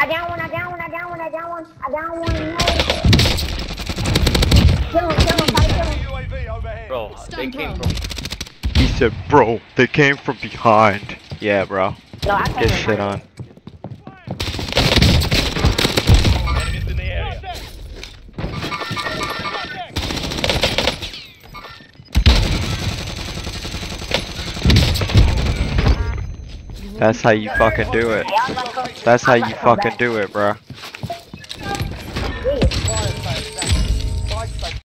I down one, I down one, I down one, I down one, I down one. No. Kill him, kill him, fight, kill him. UAV overhead. Bro, they came pro. from. He said, bro, they came from behind. Yeah, bro. No, I Get even shit fight. on. That's how you fucking do it. That's how you fucking do it, bro.